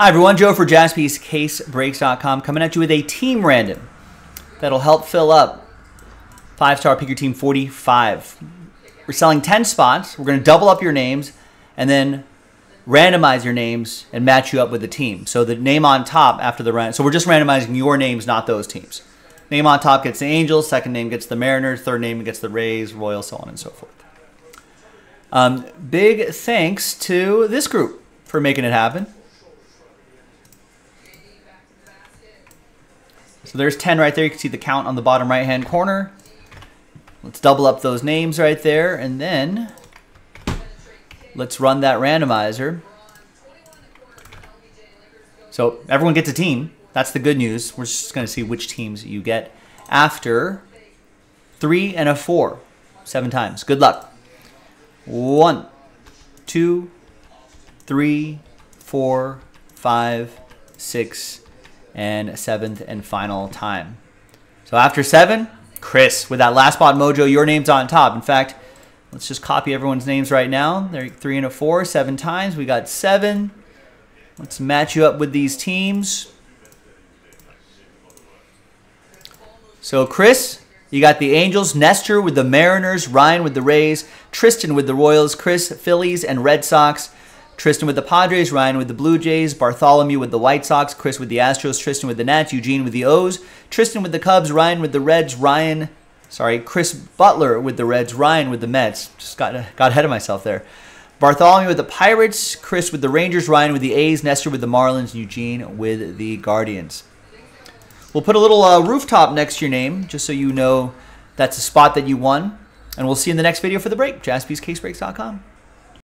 Hi, everyone. Joe for jaspyscasebreaks.com coming at you with a team random that'll help fill up five star pick your team 45. We're selling 10 spots. We're going to double up your names and then randomize your names and match you up with the team. So the name on top after the run. So we're just randomizing your names, not those teams. Name on top gets the Angels, second name gets the Mariners, third name gets the Rays, Royals, so on and so forth. Um, big thanks to this group for making it happen. So there's 10 right there. You can see the count on the bottom right hand corner. Let's double up those names right there. And then let's run that randomizer. So everyone gets a team. That's the good news. We're just going to see which teams you get after three and a four. Seven times. Good luck. One, two, three, four, five, six, and seventh and final time. So after seven, Chris, with that last spot mojo, your name's on top. In fact, let's just copy everyone's names right now. They're three and a four, seven times. We got seven. Let's match you up with these teams. So Chris, you got the Angels, Nestor with the Mariners, Ryan with the Rays, Tristan with the Royals, Chris, Phillies, and Red Sox. Tristan with the Padres, Ryan with the Blue Jays, Bartholomew with the White Sox, Chris with the Astros, Tristan with the Nats, Eugene with the O's, Tristan with the Cubs, Ryan with the Reds, Ryan, sorry, Chris Butler with the Reds, Ryan with the Mets. Just got got ahead of myself there. Bartholomew with the Pirates, Chris with the Rangers, Ryan with the A's, Nestor with the Marlins, Eugene with the Guardians. We'll put a little uh, rooftop next to your name just so you know that's a spot that you won. And we'll see you in the next video for the break. JaspysCaseBreaks.com.